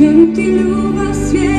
želim ti ljubav svijet